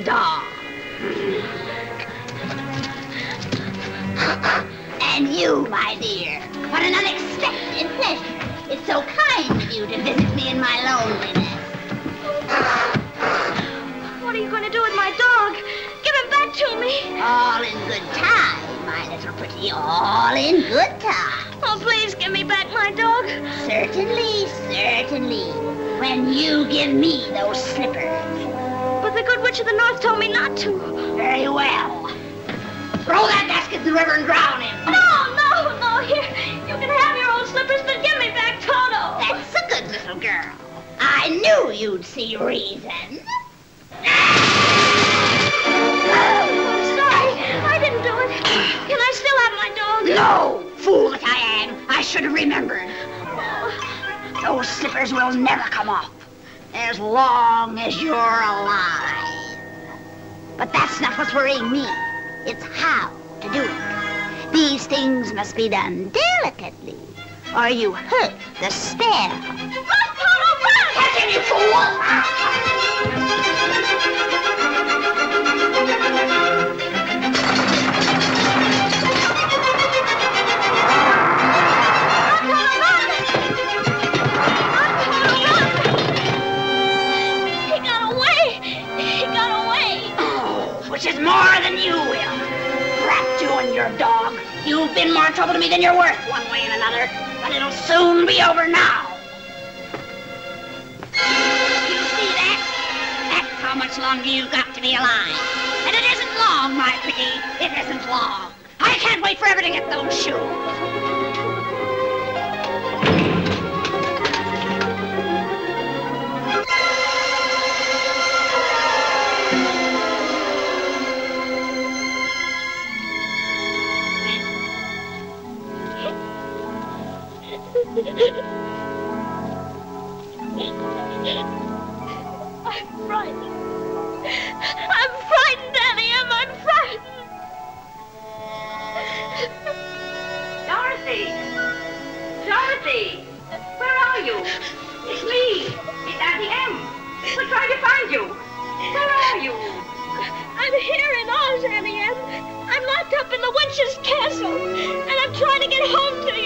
dog. And you, my dear, what an unexpected pleasure. It's so kind of you to visit me in my loneliness. What are you going to do with my dog? Give him back to me. All in good time, my little pretty. All in good time. Oh, please give me back my dog. Certainly, certainly. When you give me those slippers. Witch of the north told me not to. Very well. Throw that basket in the river and drown him. No, no, no. Here, you can have your old slippers, but give me back Toto. That's a good little girl. I knew you'd see reason. I'm sorry. I didn't do it. Can I still have my dog? No, fool that I am. I should have remembered. Those slippers will never come off as long as you're alive. But that's not what's worrying me. It's how to do it. These things must be done delicately, or you hurt the spell. Which is more than you will. Rat you and your dog. You've been more trouble to me than you're worth, one way and another. But it'll soon be over now. You see that? That's how much longer you've got to be alive. And it isn't long, my pretty. It isn't long. I can't wait forever to get those shoes. I'm frightened. I'm frightened, Auntie M. I'm frightened. Dorothy! Dorothy! Where are you? It's me. It's Auntie M. We're trying to find you. Where are you? I'm here in Oz, Auntie M. I'm locked up in the witch's castle, and I'm trying to get home to